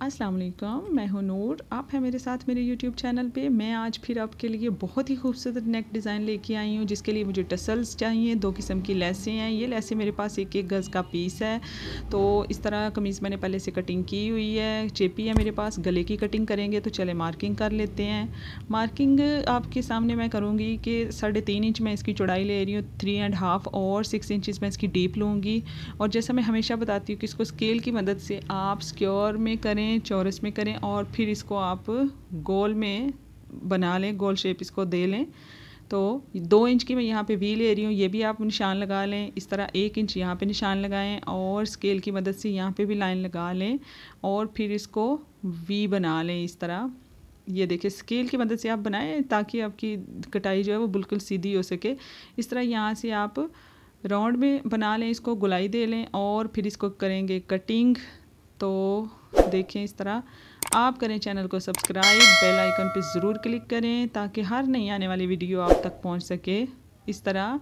अस्सलाम वालेकुम, मैं हूँ नूर। आप हैं मेरे साथ मेरे यूट्यूब चैनल पे। मैं आज फिर आपके लिए बहुत ही खूबसूरत नेक डिज़ाइन लेके आई हूँ, जिसके लिए मुझे टसल्स चाहिए, दो किस्म की लेसें हैं। ये लेसें मेरे पास एक एक गज़ का पीस है। तो इस तरह कमीज़ मैंने पहले से कटिंग की हुई है। चेपी है मेरे पास, गले की कटिंग करेंगे तो चले मार्किंग कर लेते हैं। मार्किंग आपके सामने मैं करूँगी कि साढ़े तीन इंच मैं इसकी चौड़ाई ले रही हूँ थ्री एंड हाफ़ और सिक्स इंचज़ मैं इसकी डीप लूँगी। और जैसा मैं हमेशा बताती हूँ कि इसको स्केल की मदद से आप स्क्योर में करें। करें, चौरस में करें और फिर इसको आप गोल में बना लें, गोल शेप इसको दे लें। तो दो इंच की मैं यहाँ पे वी ले रही हूँ, ये भी आप निशान लगा लें। इस तरह एक इंच यहाँ पे निशान लगाएँ और स्केल की मदद से यहाँ पे भी लाइन लगा लें और फिर इसको वी बना लें इस तरह। ये देखिए स्केल की मदद से आप बनाएँ ताकि आपकी कटाई जो है वो बिल्कुल सीधी हो सके। इस तरह यहाँ से आप राउंड में बना लें, इसको गुलाई दे लें और फिर इसको करेंगे कटिंग तो देखें इस तरह। आप करें चैनल को सब्सक्राइब, बेल आइकन पर ज़रूर क्लिक करें ताकि हर नई आने वाली वीडियो आप तक पहुँच सके। इस तरह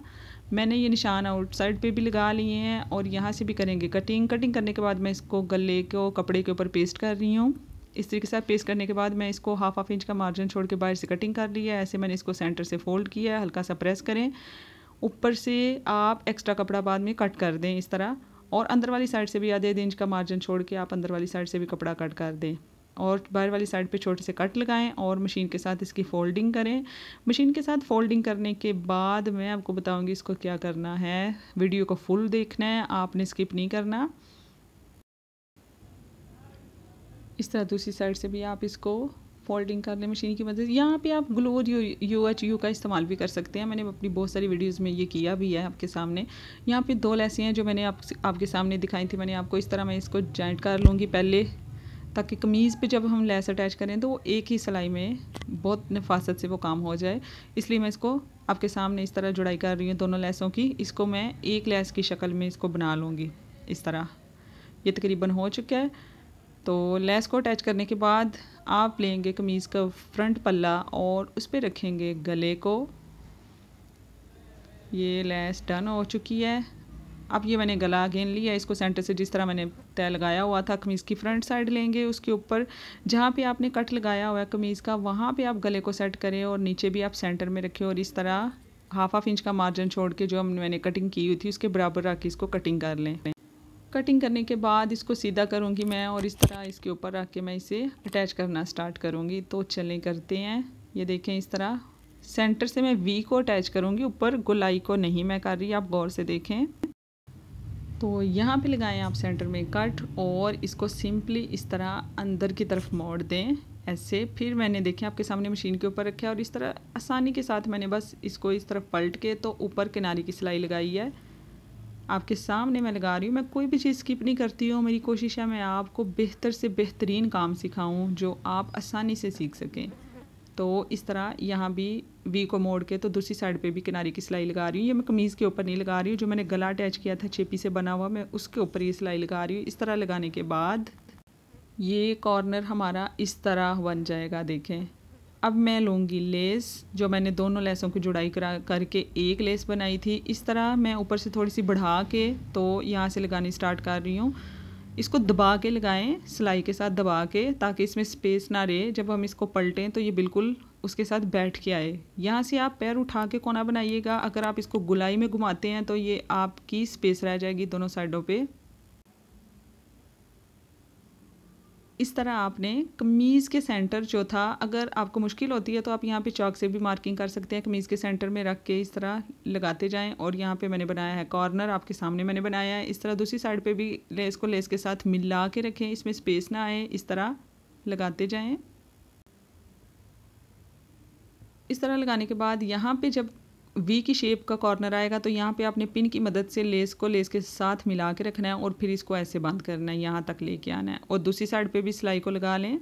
मैंने ये निशान आउटसाइड पे भी लगा लिए हैं और यहाँ से भी करेंगे कटिंग। कटिंग करने के बाद मैं इसको गले को, कपड़े के ऊपर पेस्ट कर रही हूँ। इस तरीके से पेस्ट करने के बाद मैं इसको हाफ़ हाफ़ इंच का मार्जिन छोड़ के बाहर से कटिंग कर ली है। ऐसे मैंने इसको सेंटर से फोल्ड किया है, हल्का सा प्रेस करें। ऊपर से आप एक्स्ट्रा कपड़ा बाद में कट कर दें इस तरह। और अंदर वाली साइड से भी आधे आधे इंच का मार्जिन छोड़ के आप अंदर वाली साइड से भी कपड़ा कट कर दें। और बाहर वाली साइड पे छोटे से कट लगाएँ और मशीन के साथ इसकी फोल्डिंग करें। मशीन के साथ फोल्डिंग करने के बाद मैं आपको बताऊँगी इसको क्या करना है। वीडियो को फुल देखना है, आपने स्किप नहीं करना। इस तरह दूसरी साइड से भी आप इसको फोल्डिंग कर लें मशीन की मदद यहाँ पे आप glue U U H U का इस्तेमाल भी कर सकते हैं। मैंने अपनी बहुत सारी वीडियोस में ये किया भी है आपके सामने। यहाँ पे दो लेसें हैं जो मैंने आप, आपके सामने दिखाई थी। मैंने आपको इस तरह मैं इसको जॉइंट कर लूँगी पहले ताकि कमीज़ पे जब हम लेस अटैच करें तो वो एक ही सिलाई में बहुत नफासत से वो काम हो जाए। इसलिए मैं इसको आपके सामने इस तरह जुड़ाई कर रही हूँ दोनों लेसों की। इसको मैं एक लेस की शक्ल में इसको बना लूँगी। इस तरह। ये तकरीबन हो चुका है। तो लेस को अटैच करने के बाद आप लेंगे कमीज़ का फ्रंट पल्ला और उस पर रखेंगे गले को। ये लेस डन हो चुकी है। अब ये मैंने गला गेंद लिया इसको सेंटर से जिस तरह मैंने तय लगाया हुआ था, कमीज़ की फ्रंट साइड लेंगे, उसके ऊपर जहाँ पे आपने कट लगाया हुआ है कमीज़ का, वहाँ पे आप गले को सेट करें और नीचे भी आप सेंटर में रखें और इस तरह हाफ़ हाफ़ इंच का मार्जिन छोड़ के जो मैंने कटिंग की हुई थी, उसके बराबर रख इसको कटिंग कर लें। कटिंग करने के बाद इसको सीधा करूँगी मैं और इस तरह इसके ऊपर रख के मैं इसे अटैच करना स्टार्ट करूँगी। तो चलें, करते हैं। ये देखें इस तरह। सेंटर से मैं वी को अटैच करूँगी, ऊपर गुलाई को नहीं मैं कर रही, आप गौर से देखें। तो यहाँ पे लगाएँ आप सेंटर में कट और इसको सिंपली इस तरह अंदर की तरफ़ मोड़ दें। ऐसे फिर मैंने देखें आपके सामने मशीन के ऊपर रखा और इस तरह आसानी के साथ मैंने बस इसको इस तरफ़ पलट के तो ऊपर किनारे की सिलाई लगाई है। आपके सामने मैं लगा रही हूँ, मैं कोई भी चीज़ स्किप नहीं करती हूँ। मेरी कोशिश है मैं आपको बेहतर से बेहतरीन काम सिखाऊँ, जो आप आसानी से सीख सकें। तो इस तरह यहाँ भी वी को मोड़ के तो दूसरी साइड पे भी किनारे की सिलाई लगा रही हूँ। ये मैं कमीज़ के ऊपर नहीं लगा रही हूँ, जो मैंने गला अटैच किया था, छेपी से बना हुआ, मैं उसके ऊपर ये सिलाई लगा रही हूँ। इस तरह लगाने के बाद ये कॉर्नर हमारा इस तरह बन जाएगा, देखें। अब मैं लूँगी लेस, जो मैंने दोनों लेसों की जुड़ाई करा, करके एक लेस बनाई थी। इस तरह मैं ऊपर से थोड़ी सी बढ़ा के तो यहाँ से लगानी स्टार्ट कर रही हूँ। इसको दबा के लगाएँ, सिलाई के साथ दबा के, ताकि इसमें स्पेस ना रहे। जब हम इसको पलटें तो ये बिल्कुल उसके साथ बैठ के आए। यहाँ से आप पैर उठा के कोना बनाइएगा। अगर आप इसको गुलाई में घुमाते हैं तो ये आपकी स्पेस रह जाएगी दोनों साइडों पे। इस तरह आपने कमीज़ के सेंटर जो था, अगर आपको मुश्किल होती है तो आप यहाँ पे चौक से भी मार्किंग कर सकते हैं, कमीज़ के सेंटर में रख के इस तरह लगाते जाएँ और यहाँ पे मैंने बनाया है कॉर्नर, आपके सामने मैंने बनाया है। इस तरह दूसरी साइड पे भी लेस को लेस के साथ मिला के रखें, इसमें स्पेस ना आए, इस तरह लगाते जाएँ। इस तरह लगाने के बाद यहाँ पर जब वी की शेप का कॉर्नर आएगा तो यहाँ पे आपने पिन की मदद से लेस को लेस के साथ मिला के रखना है और फिर इसको ऐसे बंद करना है, यहाँ तक लेके आना है। और दूसरी साइड पे भी सिलाई को लगा लें।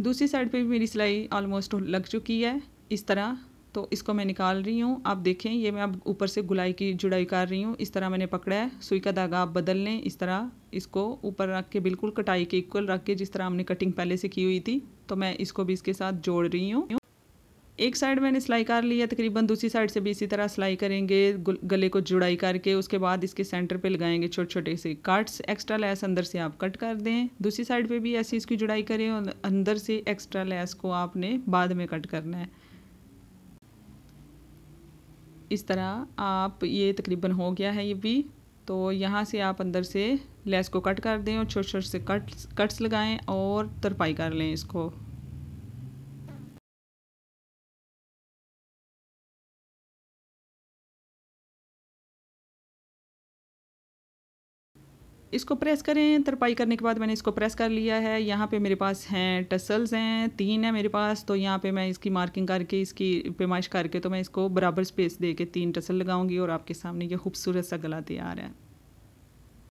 दूसरी साइड पे भी मेरी सिलाई ऑलमोस्ट लग चुकी है, इस तरह। तो इसको मैं निकाल रही हूँ। आप देखें, ये मैं अब ऊपर से गुलाई की जुड़ाई कर रही हूँ। इस तरह मैंने पकड़ा है। सुई का धागा आप बदल लें। इस तरह इसको ऊपर रख के बिल्कुल कटाई के इक्वल रख के जिस तरह हमने कटिंग पहले से की हुई थी तो मैं इसको भी इसके साथ जोड़ रही हूँ। एक साइड मैंने सिलाई कर ली है। तकरीबन दूसरी साइड से भी इसी तरह सिलाई करेंगे, गले को जुड़ाई करके। उसके बाद इसके सेंटर पे लगाएँगे छोटे छोटे से कट्स एक्स्ट्रा लेस अंदर से आप कट कर दें। दूसरी साइड पे भी ऐसी इसकी जुड़ाई करें और अंदर से एक्स्ट्रा लेस को आपने बाद में कट करना है। इस तरह आप ये तकरीबन हो गया है ये भी। तो यहाँ से आप अंदर से लेस को कट कर दें और छोटे छोटे से कट्स कट्स लगाएँ और तरपाई कर लें इसको। इसको प्रेस करें। तरपाई करने के बाद मैंने इसको प्रेस कर लिया है। यहाँ पे मेरे पास हैं टसल्स हैं, तीन है मेरे पास। तो यहाँ पे मैं इसकी मार्किंग करके, इसकी पेमाइश करके तो मैं इसको बराबर स्पेस दे के तीन टसल लगाऊँगी और आपके सामने ये खूबसूरत सा गला तैयार है।